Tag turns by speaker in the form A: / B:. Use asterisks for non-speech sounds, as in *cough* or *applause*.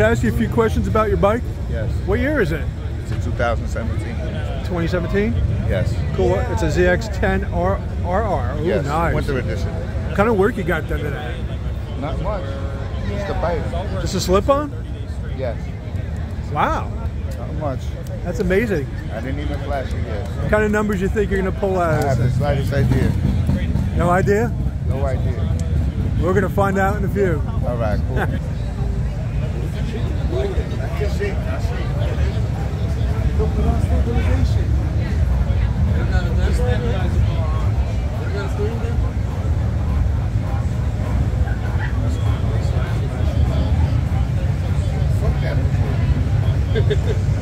A: Can I ask you a few questions about your bike?
B: Yes.
A: What year is it?
B: It's a 2017.
A: 2017?
B: Yes.
A: Cool. It's a ZX10 R RR. Ooh,
B: yes.
A: nice.
B: Winter edition.
A: What kind of work you got done to that?
B: Not much. Just the bike.
A: Just a slip on?
B: Yes.
A: Wow.
B: Not much.
A: That's amazing.
B: I didn't even flash it yet.
A: What kind of numbers you think you're going to pull out
B: I
A: of
B: have the slightest idea.
A: No idea?
B: No idea.
A: We're going to find out in a few.
B: All right, cool. *laughs* Ha, ha, ha.